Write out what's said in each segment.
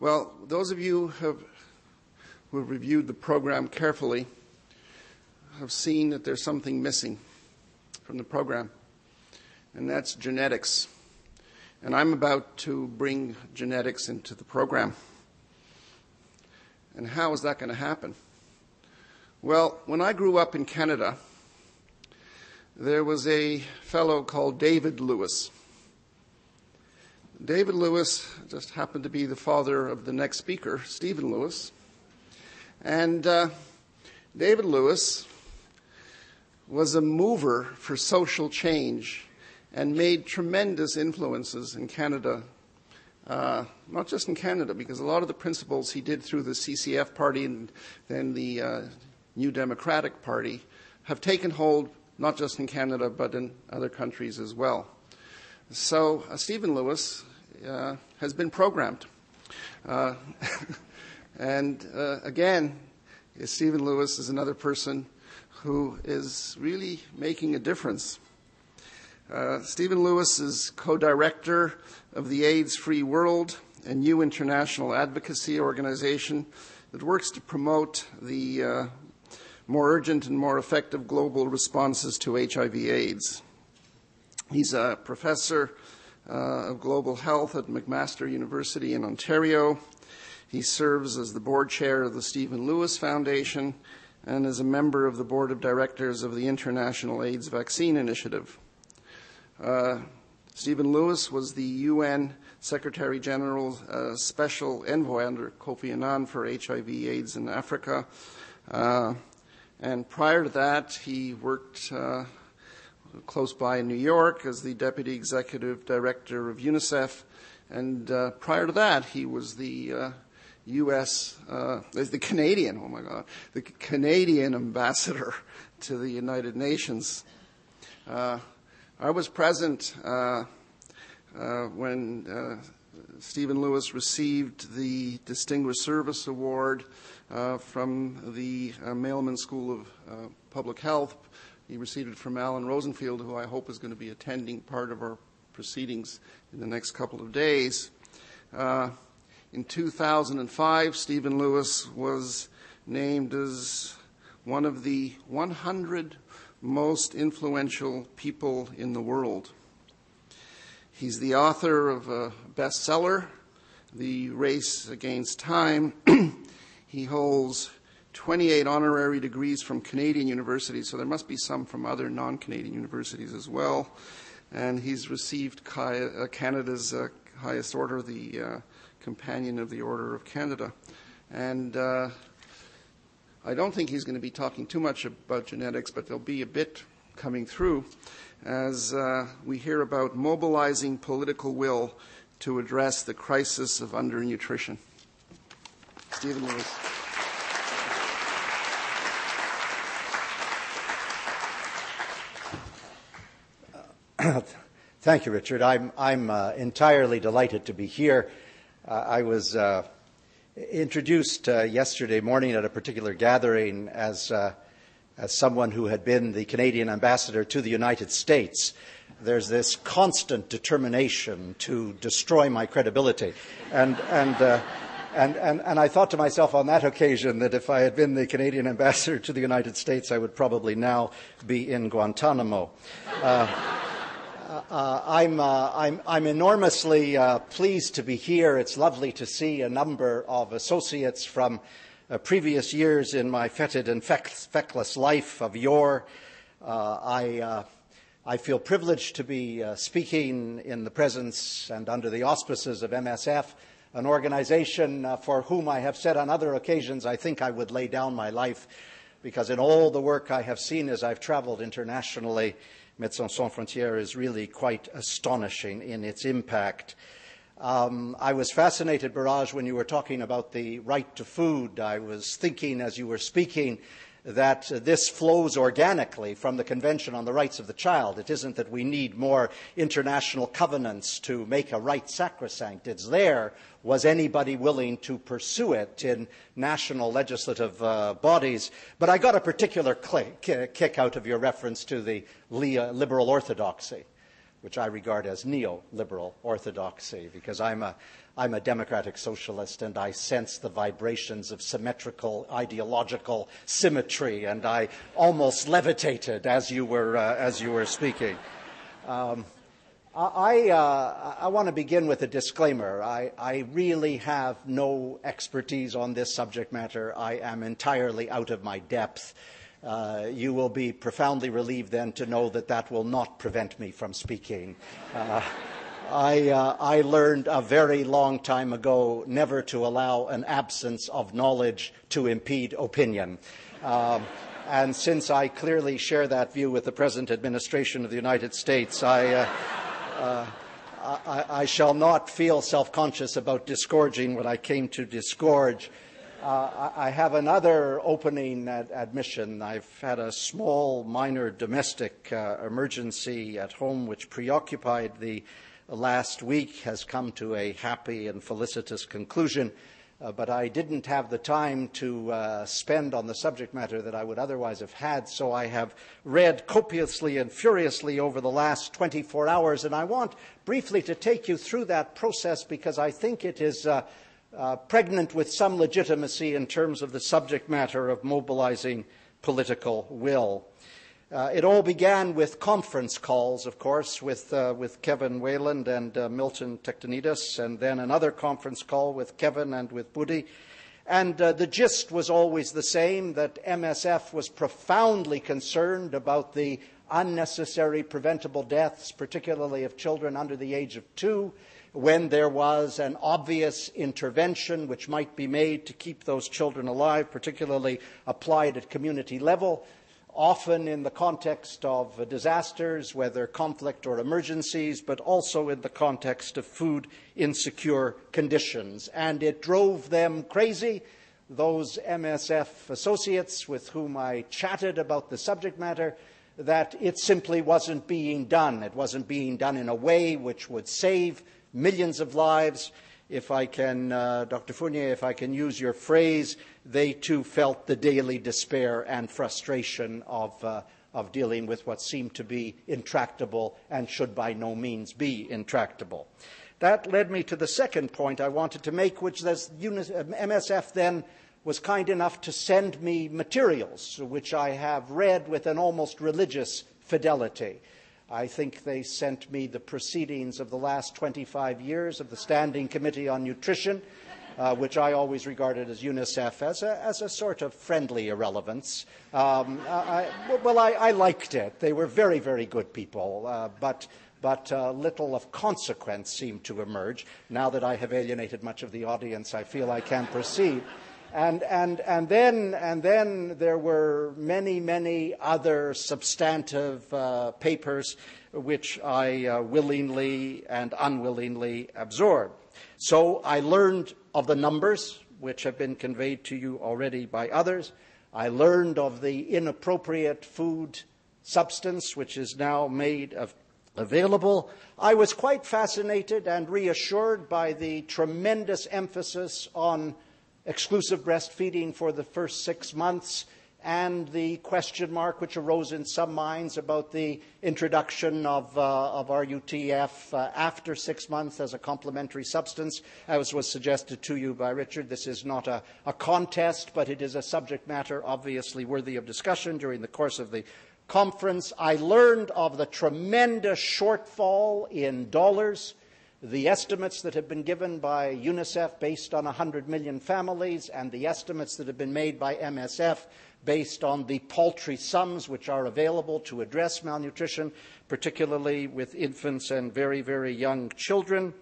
Well, those of you who have, who have reviewed the program carefully have seen that there's something missing from the program, and that's genetics. And I'm about to bring genetics into the program. And how is that going to happen? Well, when I grew up in Canada, there was a fellow called David Lewis. David Lewis just happened to be the father of the next speaker, Stephen Lewis. And uh, David Lewis was a mover for social change and made tremendous influences in Canada. Uh, not just in Canada, because a lot of the principles he did through the CCF party and then the uh, New Democratic Party have taken hold not just in Canada but in other countries as well. So uh, Stephen Lewis uh, has been programmed. Uh, and uh, again, Stephen Lewis is another person who is really making a difference. Uh, Stephen Lewis is co director of the AIDS Free World, a new international advocacy organization that works to promote the more urgent and more effective global responses to HIV/AIDS. He's a professor of global health at McMaster University in Ontario. He serves as the board chair of the Stephen Lewis Foundation and is a member of the board of directors of the International AIDS Vaccine Initiative. Uh, Stephen Lewis was the UN Secretary General's uh, special envoy under Kofi Annan for HIV/AIDS in Africa. Uh, and prior to that, he worked uh, close by in New York as the Deputy Executive Director of UNICEF. And uh, prior to that, he was the U.S., uh, the Canadian, oh my God, the Canadian ambassador to the United Nations. Uh, I was present uh, when Stephen Lewis received the Distinguished Service Award uh, from the uh, Mailman School of uh, Public Health. He received it from Allan Rosenfield, who I hope is going to be attending part of our proceedings in the next couple of days. Uh, in 2005, Stephen Lewis was named as one of the 100 most influential people in the world. He's the author of a bestseller, The Race Against Time, he holds 28 honorary degrees from Canadian universities, so there must be some from other non Canadian universities as well. And he's received uh, Canada's uh, highest order, the uh, Companion of the Order of Canada. And I don't think he's going to be talking too much about genetics, but there'll be a bit coming through as uh, we hear about mobilizing political will to address the crisis of undernutrition. Stephen Lewis. Thank you, Richard. I'm, I'm uh, entirely delighted to be here. Uh, I was uh, introduced uh, yesterday morning at a particular gathering as, uh, as someone who had been the Canadian ambassador to the United States. There's this constant determination to destroy my credibility. And, and uh, and, and, and I thought to myself on that occasion that if I had been the Canadian ambassador to the United States, I would probably now be in Guantanamo. Uh, uh, I'm, uh, I'm, I'm, enormously uh, pleased to be here. It's lovely to see a number of associates from uh, previous years in my fetid and feckless life of yore. Uh, I, I feel privileged to be speaking in the presence and under the auspices of MSF an organization uh, for whom I have said on other occasions I think I would lay down my life because in all the work I have seen as I've traveled internationally, Médecins Sans Frontières is really quite astonishing in its impact. Um, I was fascinated, Biraj, when you were talking about the right to food. I was thinking as you were speaking that this flows organically from the Convention on the Rights of the Child. It isn't that we need more international covenants to make a right sacrosanct. It's there. Was anybody willing to pursue it in national legislative uh, bodies? But I got a particular click, kick out of your reference to the liberal orthodoxy which I regard as neoliberal orthodoxy, because I'm a, I'm a democratic socialist and I sense the vibrations of symmetrical ideological symmetry, and I almost levitated as you were, uh, as you were speaking. Um, I, uh, I want to begin with a disclaimer. I, I, really have no expertise on this subject matter. I am entirely out of my depth. Uh, you will be profoundly relieved then to know that that will not prevent me from speaking. Uh, I, uh, I, learned a very long time ago never to allow an absence of knowledge to impede opinion. Um, and since I clearly share that view with the present administration of the United States, I, uh, uh, I, I, shall not feel self conscious about disgorging what I came to disgorge. Uh, I have another opening ad- admission. I've had a small, minor domestic uh, emergency at home which preoccupied the last week, has come to a happy and felicitous conclusion. Uh, but I didn't have the time to uh, spend on the subject matter that I would otherwise have had, so I have read copiously and furiously over the last 24 hours, and I want briefly to take you through that process because I think it is uh, pregnant with some legitimacy in terms of the subject matter of mobilizing political will. Uh, it all began with conference calls, of course, with, uh, with Kevin Wayland and uh, Milton Tectonidis, and then another conference call with Kevin and with Buddy. And uh, the gist was always the same that MSF was profoundly concerned about the unnecessary preventable deaths, particularly of children under the age of two, when there was an obvious intervention which might be made to keep those children alive, particularly applied at community level often in the context of disasters, whether conflict or emergencies, but also in the context of food insecure conditions. And it drove them crazy. Those MSF associates with whom I chatted about the subject matter, that it simply wasn't being done. It wasn't being done in a way which would save millions of lives if I can, uh, Dr. Fournier, if I can use your phrase, they too felt the daily despair and frustration of, uh, of dealing with what seemed to be intractable and should by no means be intractable. That led me to the second point I wanted to make, which is MSF then was kind enough to send me materials, which I have read with an almost religious fidelity. I think they sent me the proceedings of the last 25 years of the Standing Committee on Nutrition, uh, which I always regarded as UNICEF as a, as a sort of friendly irrelevance. Um, I, well, I, I, liked it. They were very, very good people, uh, but but uh, little of consequence seemed to emerge. Now that I have alienated much of the audience, I feel I can proceed. And, and, and, then, and then there were many, many other substantive uh, papers which I uh, willingly and unwillingly absorbed. So I learned of the numbers, which have been conveyed to you already by others. I learned of the inappropriate food substance, which is now made of, available. I was quite fascinated and reassured by the tremendous emphasis on exclusive breastfeeding for the first six months and the question mark which arose in some minds about the introduction of, uh, of RUTF uh, after six months as a complementary substance. As was suggested to you by Richard, this is not a, a contest, but it is a subject matter obviously worthy of discussion during the course of the conference. I learned of the tremendous shortfall in dollars the estimates that have been given by UNICEF based on 100 million families and the estimates that have been made by MSF based on the paltry sums which are available to address malnutrition, particularly with infants and very, very young children.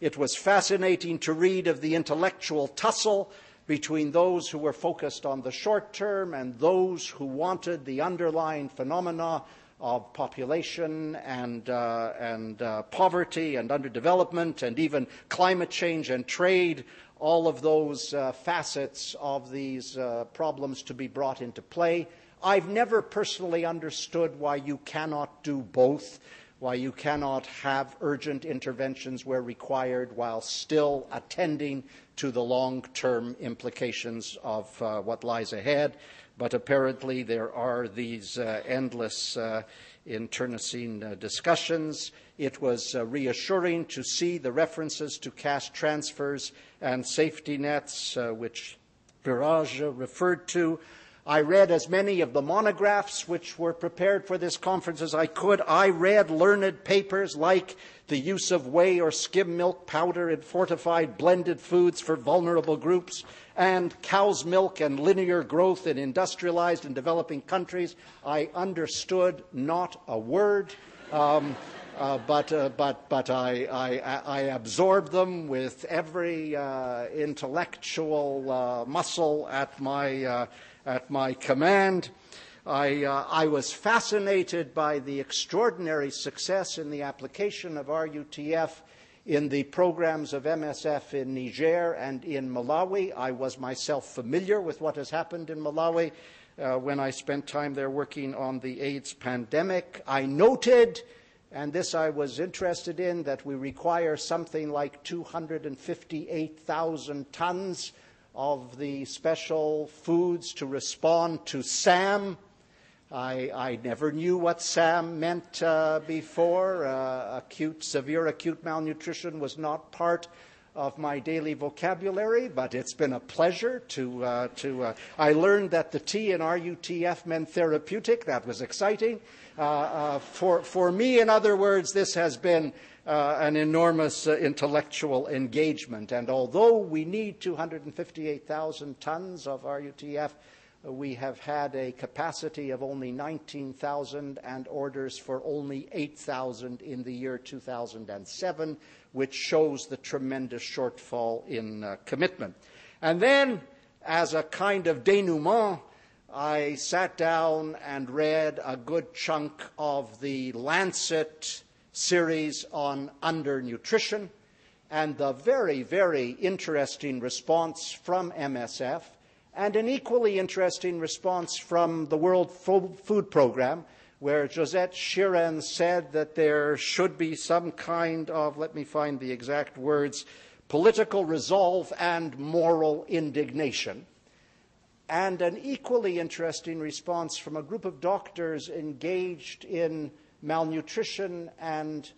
It was fascinating to read of the intellectual tussle between those who were focused on the short term and those who wanted the underlying phenomena of population and, uh, and uh, poverty and underdevelopment and even climate change and trade, all of those uh, facets of these uh, problems to be brought into play. I've never personally understood why you cannot do both, why you cannot have urgent interventions where required while still attending to the long term implications of uh, what lies ahead but apparently there are these uh, endless uh, internecine uh, discussions. It was uh, reassuring to see the references to cash transfers and safety nets, uh, which Biraj referred to. I read as many of the monographs which were prepared for this conference as I could. I read learned papers like the use of whey or skim milk powder in fortified blended foods for vulnerable groups, and cow's milk and linear growth in industrialized and developing countries. I understood not a word. Um, uh, but, uh, but, but I, I, I, absorbed them with every uh, intellectual uh, muscle at my, uh, at my command. I, uh, I, was fascinated by the extraordinary success in the application of RUTF in the programs of MSF in Niger and in Malawi. I was myself familiar with what has happened in Malawi uh, when I spent time there working on the AIDS pandemic. I noted and this I was interested in that we require something like 258,000 tons of the special foods to respond to SAM. I, I never knew what SAM meant uh, before. Uh, acute, severe acute malnutrition was not part of my daily vocabulary, but it's been a pleasure to. Uh, to uh, I learned that the T in RUTF meant therapeutic. That was exciting. Uh, uh, for, for me, in other words, this has been uh, an enormous uh, intellectual engagement. And although we need 258,000 tons of RUTF, we have had a capacity of only 19,000 and orders for only 8,000 in the year 2007, which shows the tremendous shortfall in uh, commitment. And then, as a kind of denouement, I sat down and read a good chunk of the Lancet series on undernutrition and the very, very interesting response from MSF and an equally interesting response from the World Food Programme, where Josette Sheeran said that there should be some kind of, let me find the exact words, political resolve and moral indignation. And an equally interesting response from a group of doctors engaged in malnutrition and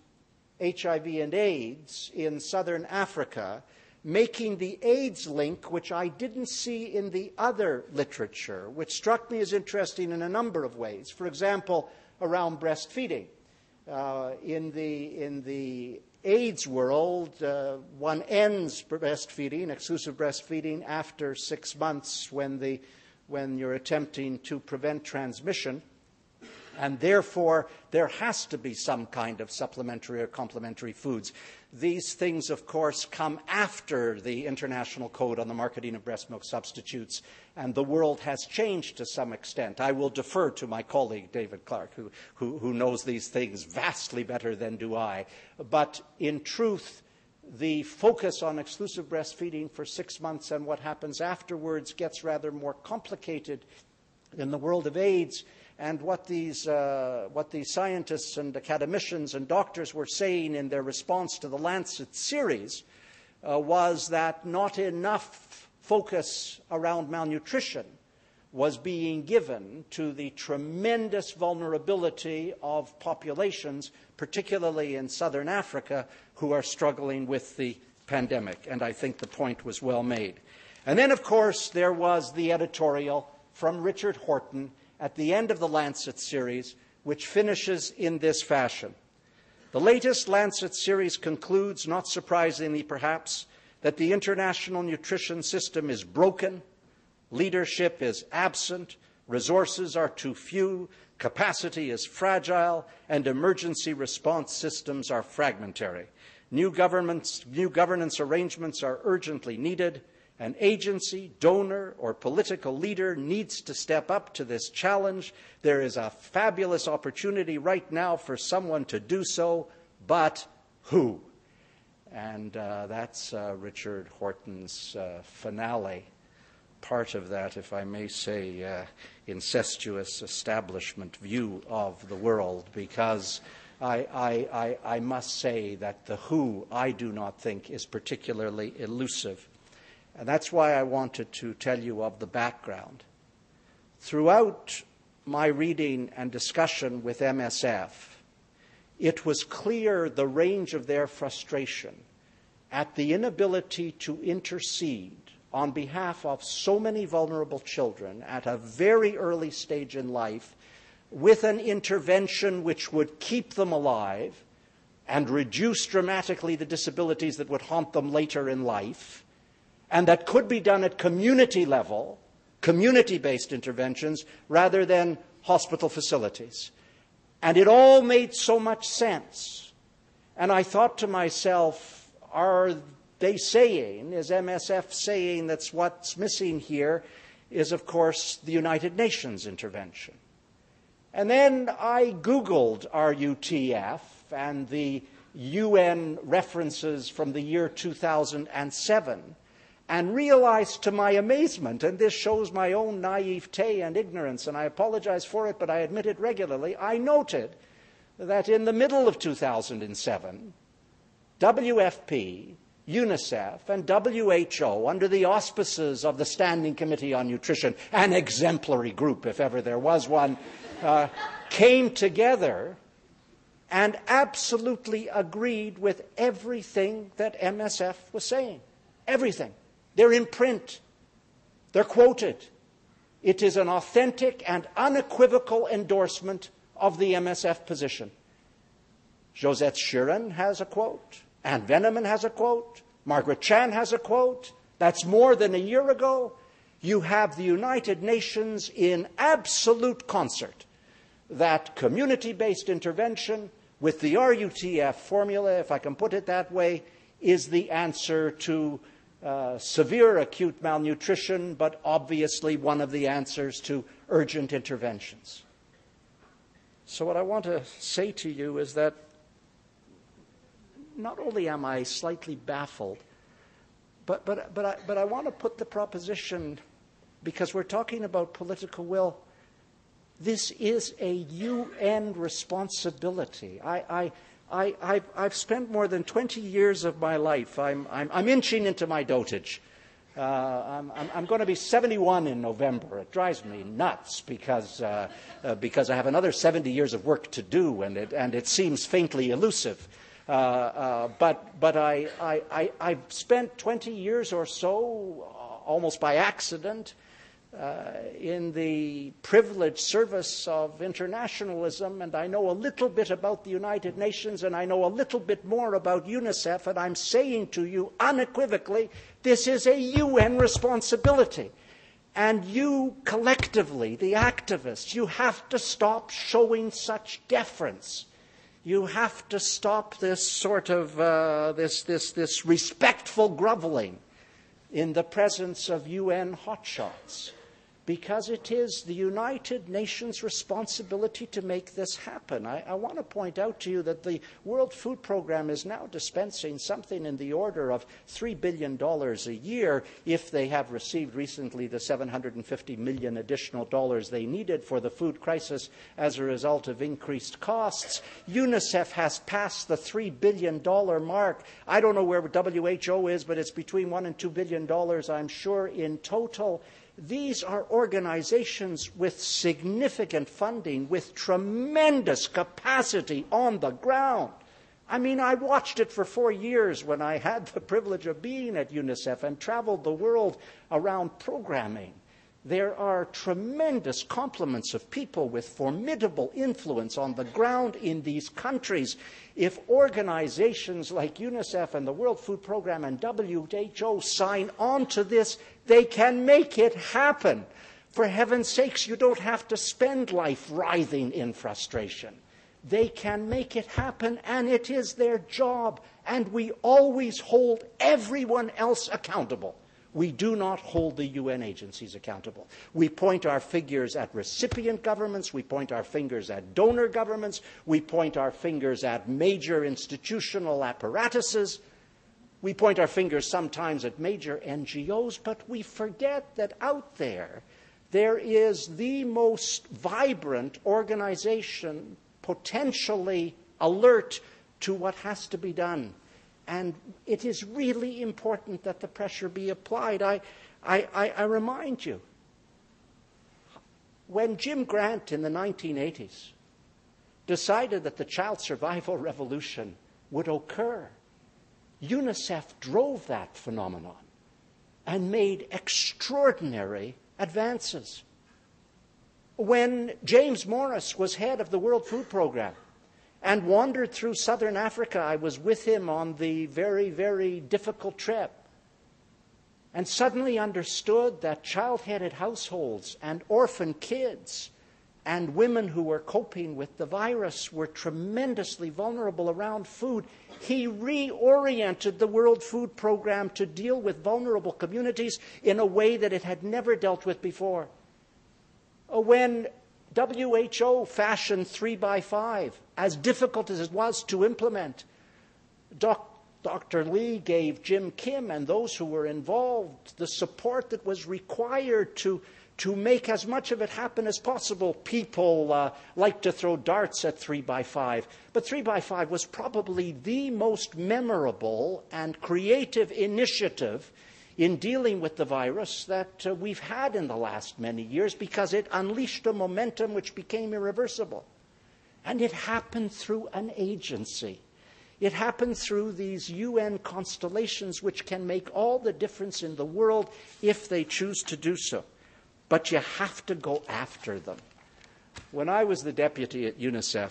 HIV and AIDS in southern Africa, making the AIDS link, which I didn't see in the other literature, which struck me as interesting in a number of ways. For example, around breastfeeding. Uh, in, the, in the AIDS world, uh, one ends breastfeeding, exclusive breastfeeding, after six months when, the, when you're attempting to prevent transmission. And therefore, there has to be some kind of supplementary or complementary foods. These things, of course, come after the International Code on the Marketing of Breast Milk Substitutes, and the world has changed to some extent. I will defer to my colleague, David Clark, who, who, who knows these things vastly better than do I. But in truth, the focus on exclusive breastfeeding for six months and what happens afterwards gets rather more complicated in the world of AIDS and what these, uh, what these scientists and academicians and doctors were saying in their response to the Lancet series uh, was that not enough focus around malnutrition was being given to the tremendous vulnerability of populations, particularly in southern Africa, who are struggling with the pandemic. And I think the point was well made. And then, of course, there was the editorial from Richard Horton at the end of the Lancet series, which finishes in this fashion. The latest Lancet series concludes, not surprisingly perhaps, that the international nutrition system is broken, leadership is absent, resources are too few, capacity is fragile, and emergency response systems are fragmentary. New, new governance arrangements are urgently needed an agency, donor, or political leader needs to step up to this challenge. There is a fabulous opportunity right now for someone to do so, but who? And uh, that's uh, Richard Horton's uh, finale. Part of that, if I may say, uh, incestuous establishment view of the world, because I, I, I, I must say that the who I do not think is particularly elusive and that's why I wanted to tell you of the background. Throughout my reading and discussion with MSF, it was clear the range of their frustration at the inability to intercede on behalf of so many vulnerable children at a very early stage in life with an intervention which would keep them alive and reduce dramatically the disabilities that would haunt them later in life, and that could be done at community level, community based interventions, rather than hospital facilities. And it all made so much sense. And I thought to myself, are they saying, is MSF saying that's what's missing here is, of course, the United Nations intervention? And then I Googled RUTF and the UN references from the year 2007 and realized to my amazement, and this shows my own naivete and ignorance, and I apologize for it, but I admit it regularly, I noted that in the middle of 2007, WFP, UNICEF, and WHO, under the auspices of the Standing Committee on Nutrition, an exemplary group if ever there was one, uh, came together and absolutely agreed with everything that MSF was saying. Everything. They're in print, they're quoted. It is an authentic and unequivocal endorsement of the MSF position. Josette Sheeran has a quote. Ann Veneman has a quote. Margaret Chan has a quote. That's more than a year ago. You have the United Nations in absolute concert that community based intervention with the RUTF formula, if I can put it that way, is the answer to uh, severe acute malnutrition, but obviously one of the answers to urgent interventions. So, what I want to say to you is that not only am I slightly baffled, but, but, but, I, but I want to put the proposition, because we're talking about political will, this is a UN responsibility. I, I, I, have spent more than 20 years of my life. I'm, I'm, I'm inching into my dotage. Uh, I'm, I'm, going to be 71 in November. It drives me nuts because, uh, uh, because I have another 70 years of work to do, and it, and it seems faintly elusive. Uh, uh, but but I, I, I, I've spent 20 years or so, uh, almost by accident, uh, in the privileged service of internationalism, and I know a little bit about the United Nations, and I know a little bit more about UNICEF, and I'm saying to you unequivocally, this is a UN responsibility. And you collectively, the activists, you have to stop showing such deference. You have to stop this sort of uh, this, this, this respectful groveling in the presence of UN hotshots because it is the United Nations' responsibility to make this happen. I, I, want to point out to you that the World Food Program is now dispensing something in the order of $3 billion a year if they have received recently the 750 million additional dollars they needed for the food crisis as a result of increased costs. UNICEF has passed the $3 billion mark. I don't know where WHO is, but it's between 1 and $2 billion, I'm sure, in total. These are organizations with significant funding, with tremendous capacity on the ground. I mean, I watched it for four years when I had the privilege of being at UNICEF and traveled the world around programming. There are tremendous complements of people with formidable influence on the ground in these countries. If organizations like UNICEF and the World Food Program and WHO sign on to this, they can make it happen. For heaven's sakes, you don't have to spend life writhing in frustration. They can make it happen, and it is their job. And we always hold everyone else accountable. We do not hold the UN agencies accountable. We point our fingers at recipient governments, we point our fingers at donor governments, we point our fingers at major institutional apparatuses, we point our fingers sometimes at major NGOs, but we forget that out there, there is the most vibrant organization potentially alert to what has to be done and it is really important that the pressure be applied. I, I, I, I remind you when Jim Grant in the 1980s decided that the child survival revolution would occur, UNICEF drove that phenomenon and made extraordinary advances. When James Morris was head of the World Food Program and wandered through southern Africa, I was with him on the very, very difficult trip and suddenly understood that child headed households and orphan kids and women who were coping with the virus were tremendously vulnerable around food. He reoriented the World Food Program to deal with vulnerable communities in a way that it had never dealt with before. Uh, when WHO fashioned 3 by 5, as difficult as it was to implement, Dr. Dr. Lee gave Jim Kim and those who were involved the support that was required to, to make as much of it happen as possible. People uh, like to throw darts at 3 by 5 but 3 by 5 was probably the most memorable and creative initiative in dealing with the virus that uh, we've had in the last many years because it unleashed a momentum which became irreversible. And it happened through an agency it happened through these UN constellations, which can make all the difference in the world if they choose to do so. But you have to go after them. When I was the deputy at UNICEF,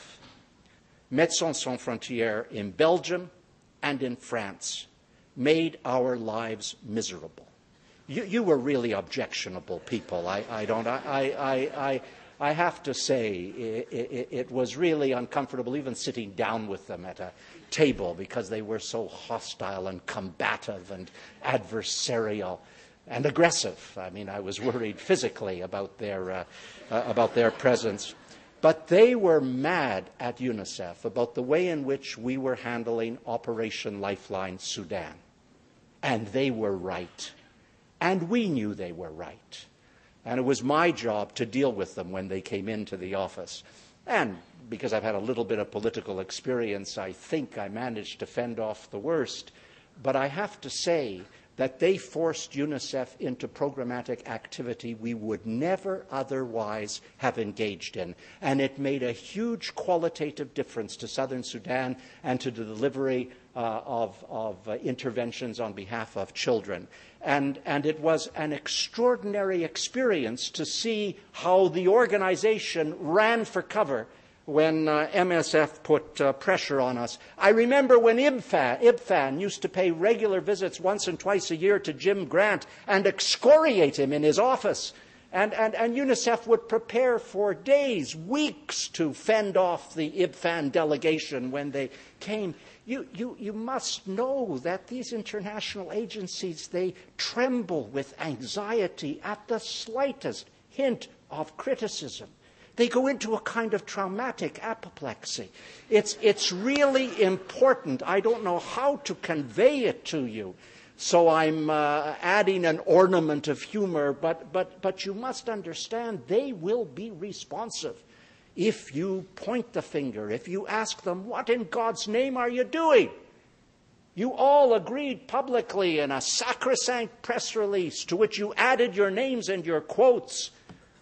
Médecins Sans Frontières in Belgium and in France made our lives miserable. You, you were really objectionable people. I, I don't. I, I, I, have to say, it, it, it, was really uncomfortable even sitting down with them at a table because they were so hostile and combative and adversarial and aggressive. I mean, I was worried physically about their, uh, uh, about their presence. But they were mad at UNICEF about the way in which we were handling Operation Lifeline Sudan. And they were right. And we knew they were right. And it was my job to deal with them when they came into the office. And because I've had a little bit of political experience, I think I managed to fend off the worst. But I have to say that they forced UNICEF into programmatic activity we would never otherwise have engaged in. And it made a huge qualitative difference to southern Sudan and to the delivery uh, of, of uh, interventions on behalf of children. And, and it was an extraordinary experience to see how the organization ran for cover when uh, MSF put uh, pressure on us. I remember when IBFAN, IBFAN used to pay regular visits once and twice a year to Jim Grant and excoriate him in his office. And, and, and UNICEF would prepare for days, weeks to fend off the IBFAN delegation when they came. You, you, you must know that these international agencies, they tremble with anxiety at the slightest hint of criticism. They go into a kind of traumatic apoplexy. It's, it's really important. I don't know how to convey it to you. So I'm uh, adding an ornament of humor, but, but, but you must understand they will be responsive if you point the finger, if you ask them, What in God's name are you doing? You all agreed publicly in a sacrosanct press release to which you added your names and your quotes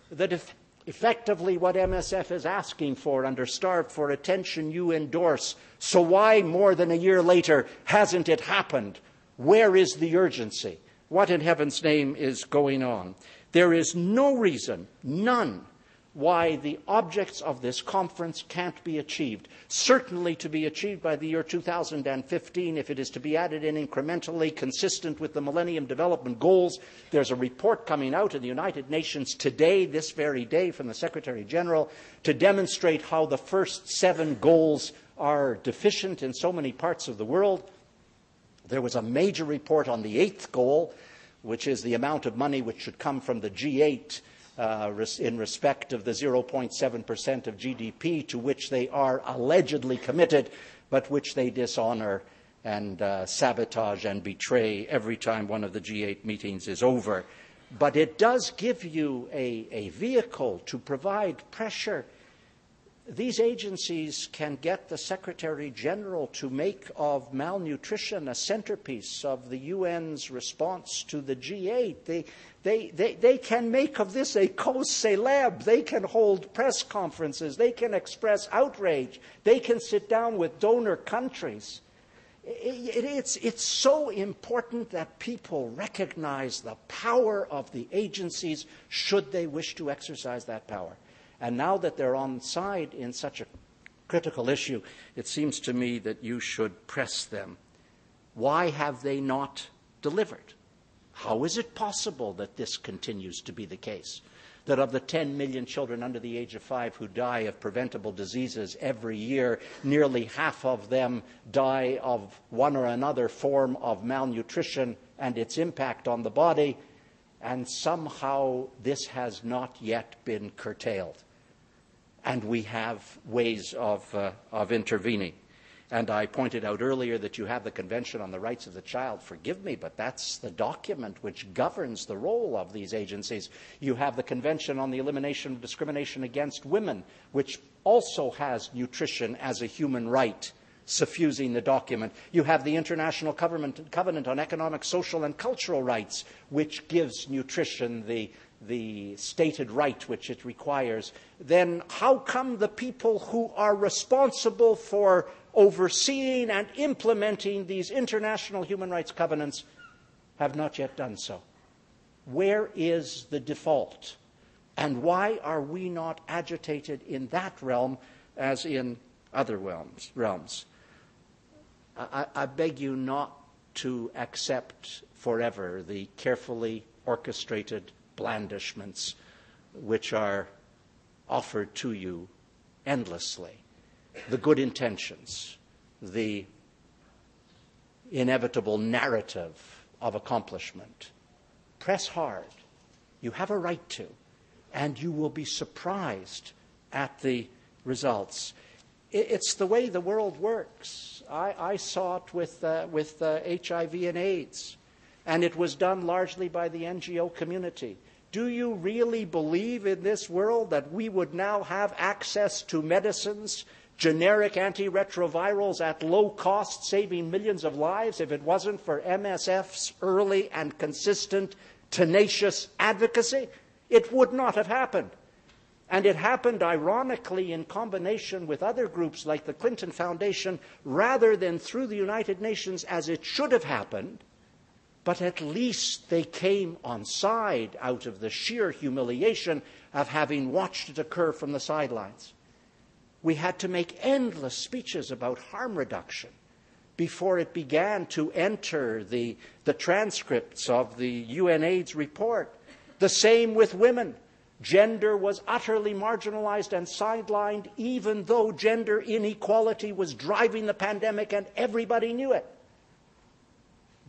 that if effectively what MSF is asking for under Starved for Attention you endorse. So why, more than a year later, hasn't it happened? Where is the urgency? What in heaven's name is going on? There is no reason, none, why the objects of this conference can't be achieved. Certainly to be achieved by the year 2015 if it is to be added in incrementally consistent with the Millennium Development Goals. There's a report coming out in the United Nations today, this very day, from the Secretary General to demonstrate how the first seven goals are deficient in so many parts of the world. There was a major report on the eighth goal, which is the amount of money which should come from the G8 uh, in respect of the 0.7% of GDP to which they are allegedly committed, but which they dishonor and uh, sabotage and betray every time one of the G8 meetings is over. But it does give you a, a vehicle to provide pressure. These agencies can get the Secretary General to make of malnutrition a centerpiece of the UN's response to the G8. They, they, they, they can make of this a cause celeb. They can hold press conferences. They can express outrage. They can sit down with donor countries. It, it, it's, it's so important that people recognize the power of the agencies should they wish to exercise that power. And now that they're on side in such a critical issue, it seems to me that you should press them. Why have they not delivered? How is it possible that this continues to be the case? That of the 10 million children under the age of five who die of preventable diseases every year, nearly half of them die of one or another form of malnutrition and its impact on the body, and somehow this has not yet been curtailed and we have ways of, uh, of intervening. And I pointed out earlier that you have the Convention on the Rights of the Child. Forgive me, but that's the document which governs the role of these agencies. You have the Convention on the Elimination of Discrimination Against Women, which also has nutrition as a human right suffusing the document. You have the International Covenant on Economic, Social, and Cultural Rights, which gives nutrition the, the stated right which it requires, then how come the people who are responsible for overseeing and implementing these international human rights covenants have not yet done so? Where is the default? And why are we not agitated in that realm as in other realms? realms? I, I beg you not to accept forever the carefully orchestrated blandishments which are offered to you endlessly. The good intentions, the inevitable narrative of accomplishment. Press hard. You have a right to, and you will be surprised at the results. It's the way the world works. I, I saw it with, uh, with uh, HIV and AIDS and it was done largely by the NGO community. Do you really believe in this world that we would now have access to medicines, generic antiretrovirals at low cost, saving millions of lives if it wasn't for MSF's early and consistent, tenacious advocacy? It would not have happened. And it happened ironically in combination with other groups like the Clinton Foundation rather than through the United Nations as it should have happened but at least they came on side out of the sheer humiliation of having watched it occur from the sidelines. We had to make endless speeches about harm reduction before it began to enter the, the transcripts of the UNAIDS report. The same with women. Gender was utterly marginalized and sidelined, even though gender inequality was driving the pandemic and everybody knew it.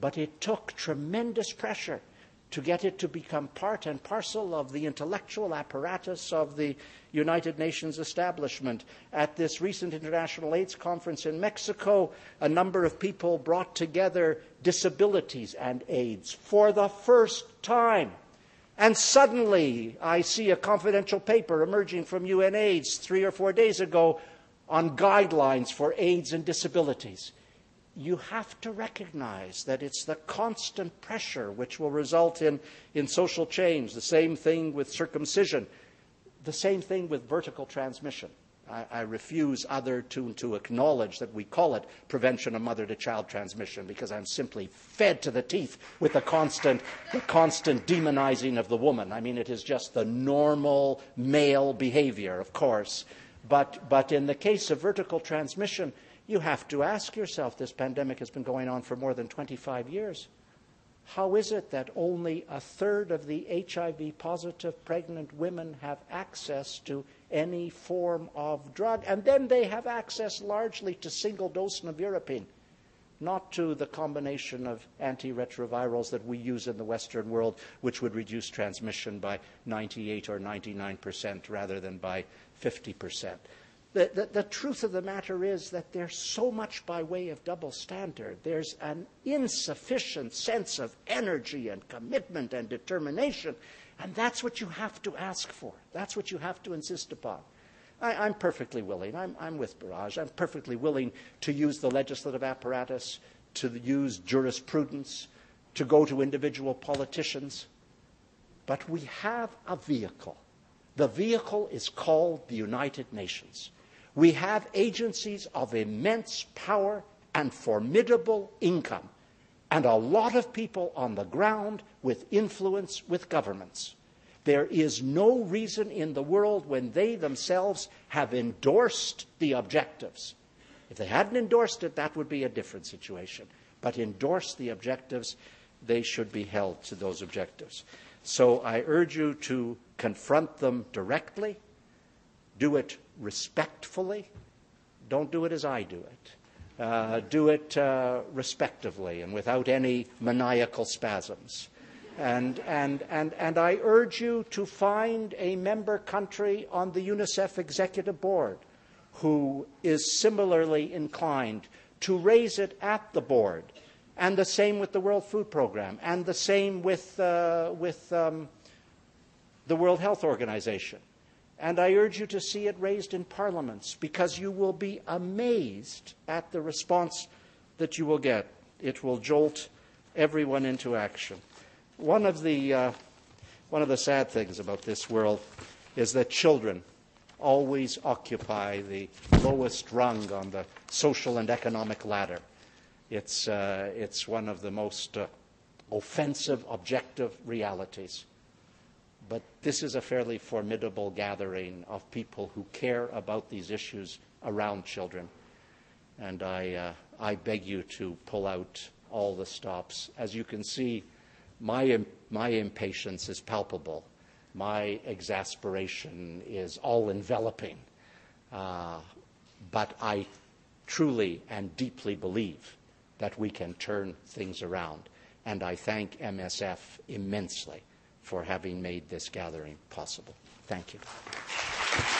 But it took tremendous pressure to get it to become part and parcel of the intellectual apparatus of the United Nations establishment. At this recent International AIDS Conference in Mexico, a number of people brought together disabilities and AIDS for the first time. And suddenly, I see a confidential paper emerging from UNAIDS three or four days ago on guidelines for AIDS and disabilities you have to recognize that it's the constant pressure which will result in, in social change. The same thing with circumcision, the same thing with vertical transmission. I, I refuse other to, to acknowledge that we call it prevention of mother to child transmission because I'm simply fed to the teeth with the constant, the constant demonizing of the woman. I mean, it is just the normal male behavior, of course. But, but in the case of vertical transmission, you have to ask yourself this pandemic has been going on for more than 25 years. How is it that only a third of the HIV positive pregnant women have access to any form of drug? And then they have access largely to single dose nevirapine, not to the combination of antiretrovirals that we use in the Western world, which would reduce transmission by 98 or 99 percent rather than by 50 percent. The, the, the, truth of the matter is that there's so much by way of double standard. There's an insufficient sense of energy and commitment and determination. And that's what you have to ask for. That's what you have to insist upon. I, am perfectly willing. I'm, I'm with Biraj. I'm perfectly willing to use the legislative apparatus, to use jurisprudence, to go to individual politicians. But we have a vehicle. The vehicle is called the United Nations. We have agencies of immense power and formidable income, and a lot of people on the ground with influence with governments. There is no reason in the world when they themselves have endorsed the objectives. If they hadn't endorsed it, that would be a different situation. But endorse the objectives, they should be held to those objectives. So I urge you to confront them directly, do it respectfully, don't do it as I do it. Uh, do it uh, respectively and without any maniacal spasms. And, and, and, and I urge you to find a member country on the UNICEF Executive Board who is similarly inclined to raise it at the board. And the same with the World Food Program, and the same with, uh, with um, the World Health Organization. And I urge you to see it raised in parliaments because you will be amazed at the response that you will get. It will jolt everyone into action. One of the, uh, one of the sad things about this world is that children always occupy the lowest rung on the social and economic ladder. It's, uh, it's one of the most uh, offensive, objective realities. But this is a fairly formidable gathering of people who care about these issues around children. And I, uh, I beg you to pull out all the stops. As you can see, my, my impatience is palpable. My exasperation is all enveloping. Uh, but I truly and deeply believe that we can turn things around. And I thank MSF immensely for having made this gathering possible. Thank you.